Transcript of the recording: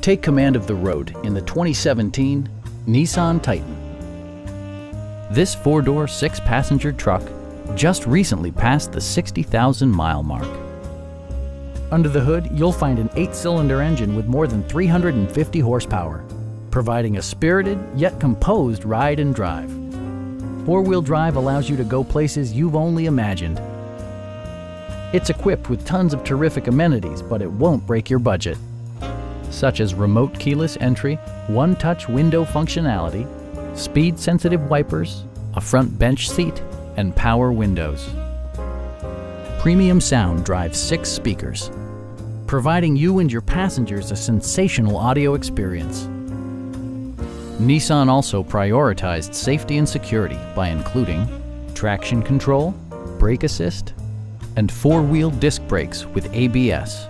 Take command of the road in the 2017 Nissan Titan. This four-door, six-passenger truck just recently passed the 60,000 mile mark. Under the hood, you'll find an eight-cylinder engine with more than 350 horsepower, providing a spirited yet composed ride and drive. Four-wheel drive allows you to go places you've only imagined. It's equipped with tons of terrific amenities, but it won't break your budget such as remote keyless entry, one-touch window functionality, speed-sensitive wipers, a front bench seat, and power windows. Premium sound drives six speakers, providing you and your passengers a sensational audio experience. Nissan also prioritized safety and security by including traction control, brake assist, and four-wheel disc brakes with ABS.